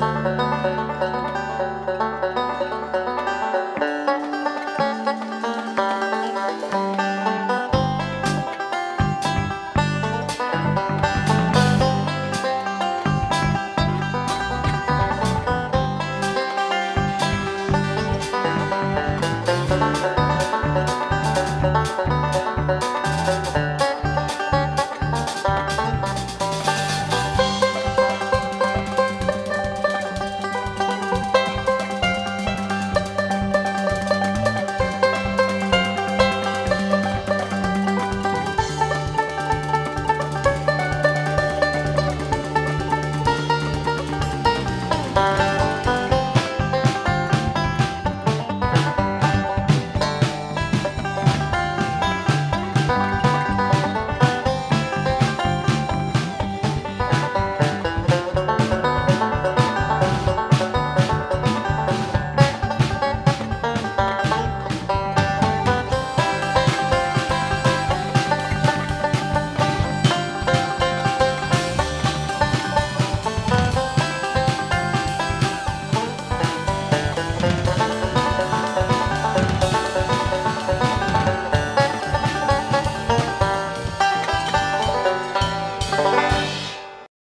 Música